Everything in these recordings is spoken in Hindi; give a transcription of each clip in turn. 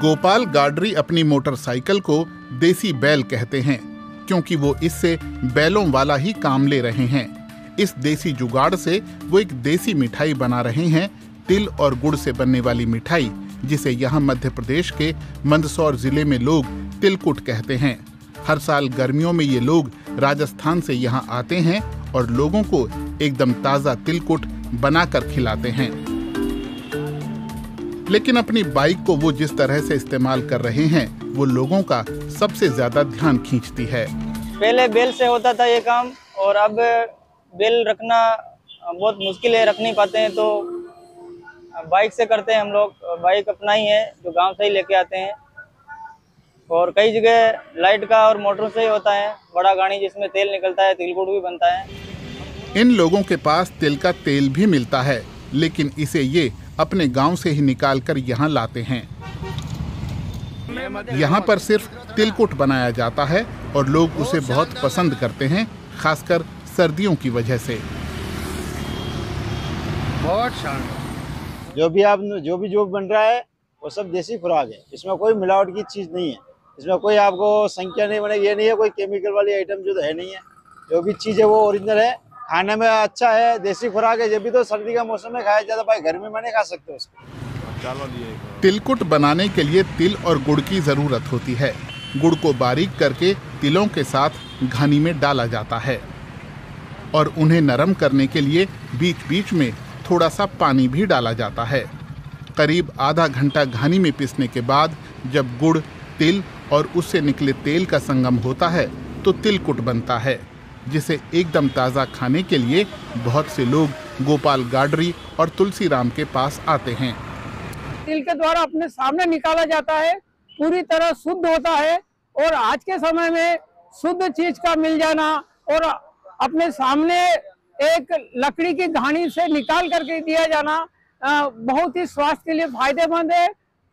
गोपाल गाडरी अपनी मोटरसाइकिल को देसी बैल कहते हैं, क्योंकि वो इससे बैलों वाला ही काम ले रहे हैं। इस देसी जुगाड़ से वो एक देसी मिठाई बना रहे हैं, तिल और गुड़ से बनने वाली मिठाई, जिसे यहाँ मध्य प्रदेश के मंदसौर ज़िले में लोग तिलकुट कहते हैं। हर साल गर्मियों में ये लोग राजस्थान से यहाँ आते हैं और लोगों को एकदम ताज़ा तिलकुट बनाकर खिलाते हैं। लेकिन अपनी बाइक को वो जिस तरह से इस्तेमाल कर रहे हैं वो लोगों का सबसे ज़्यादा ध्यान खींचती है। पहले बेल से होता था ये काम और अब बेल रखना बहुत मुश्किल है रख नहीं पाते हैं तो बाइक से करते हैं हम लोग। बाइक अपना ही है जो गाँव से ही लेके आते हैं। और कई जगह लाइट का और मोटर से ही होता है बड़ा गाड़ी जिसमें तेल निकलता है तिलकुट भी बनता है। इन लोगों के पास तिल का तेल भी मिलता है। लेकिन इसे ये अपने गाँव से ही निकाल कर यहाँ लाते हैं। यहाँ पर सिर्फ़ तिलकुट बनाया जाता है और लोग उसे बहुत पसंद करते हैं खासकर सर्दियों की वजह से। बहुत शानदार जो भी आप जो भी जो बन रहा है वो सब देसी खुराक है। इसमें कोई मिलावट की चीज़ नहीं है। इसमें कोई आपको संख्या नहीं बनेगी ये नहीं है कोई केमिकल वाली आइटम जो तो है नहीं है। जो भी चीज़ है वो ओरिजिनल है खाने में अच्छा है, देसी खुराक है जब भी तो सर्दी का मौसम में खाया जाता भाई गर्मी में नहीं खा सकते उसको। तिलकुट बनाने के लिए तिल और गुड़ की ज़रूरत होती है। गुड़ को बारीक करके तिलों के साथ घानी में डाला जाता है। और उन्हें नरम करने के लिए बीच बीच में थोड़ा सा पानी भी डाला जाता है। करीब आधा घंटा घानी में पीसने के बाद जब गुड़, तिल और उससे निकले तेल का संगम होता है तो तिलकुट बनता है। जिसे एकदम ताज़ा खाने के लिए बहुत से लोग गोपाल गाडरी और तुलसीराम के पास आते हैं। तिल के द्वारा अपने सामने निकाला जाता है पूरी तरह शुद्ध होता है और आज के समय में शुद्ध चीज़ का मिल जाना और अपने सामने एक लकड़ी की घानी से निकाल करके दिया जाना बहुत ही स्वास्थ्य के लिए फ़ायदेमंद है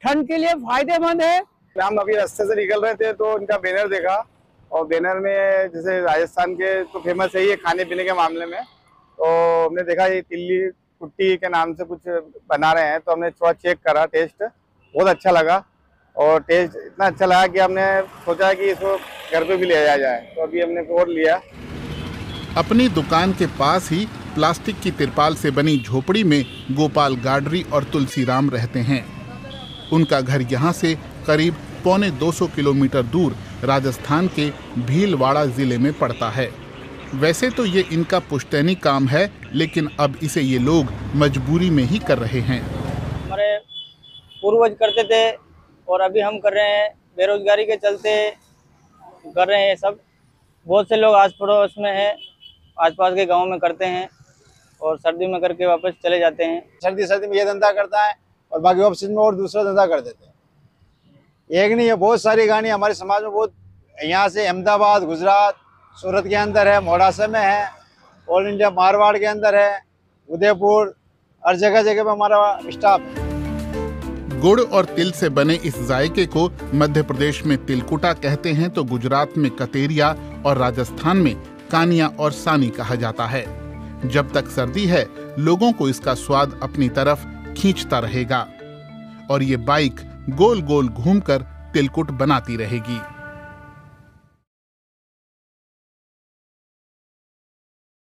ठंड के लिए फ़ायदेमंद है। हम अभी रास्ते से निकल रहे थे तो उनका बैनर देखा। और बैनर में जैसे राजस्थान के तो फ़ेमस है ही खाने पीने के मामले में। तो हमने देखा ये तिल्ली कुट्टी के नाम से कुछ बना रहे हैं तो हमने थोड़ा चेक करा टेस्ट बहुत अच्छा लगा। और टेस्ट इतना अच्छा लगा कि हमने सोचा कि इसको घर पे भी ले जाया जाए। तो अभी हमने और लिया। अपनी दुकान के पास ही प्लास्टिक की तिरपाल से बनी झोपड़ी में गोपाल गाडरी और तुलसीराम रहते हैं। उनका घर यहाँ से करीब पौने 200 किलोमीटर दूर राजस्थान के भीलवाड़ा ज़िले में पड़ता है। वैसे तो ये इनका पुश्तैनी काम है लेकिन अब इसे ये लोग मजबूरी में ही कर रहे हैं। हमारे पूर्वज करते थे और अभी हम कर रहे हैं बेरोजगारी के चलते कर रहे हैं सब। बहुत से लोग आस पड़ोस में हैं आसपास के गाँव में करते हैं और सर्दी में करके वापस चले जाते हैं। सर्दी सर्दी में ये धंधा करता है और बाकी ऑप्शन में और दूसरा धंधा कर देते हैं। एक नहीं है, बहुत सारी गाड़ी हमारे समाज में बहुत, यहाँ से अहमदाबाद, गुजरात, सूरत के अंदर है मोड़ासा में है, ऑल इंडिया मारवाड़ के अंदर है, उदयपुर, हर जगह जगह पे हमारा स्टाफ है। गुड़ और तिल से बने इस जायके को मध्य प्रदेश में तिलकुटा कहते हैं तो गुजरात में कतेरिया और राजस्थान में कानिया और सानी कहा जाता है। जब तक सर्दी है, लोगों को इसका स्वाद अपनी तरफ़ खींचता रहेगा। और ये बाइक गोल गोल घूमकर तिलकुट बनाती रहेगी।